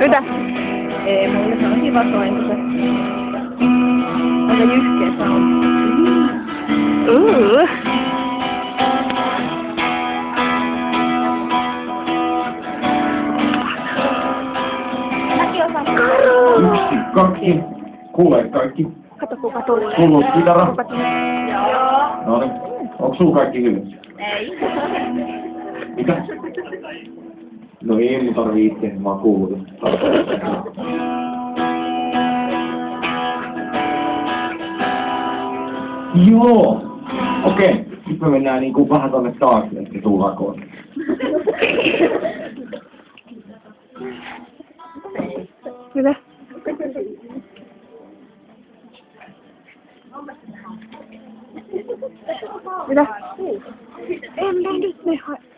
Ydä. Ei, mulle se on kiva sointu se. Aika jyskeä se on. Uh. Mäkin osaan. Yksi, kaksi. Kuulee kaikki. Kato kuka tulee. Kuuluu kitara. Kuka. No niin. Onko sulla kaikki hyvin? Ei. Mitä? No ei mun tarvii itse makuuta. Joo. Okei. Okay. Nyt me mennään niinku vähän tonne taakse, että tuu lakoon. Mitä? Mitä? Ei, mitä nyt me hae.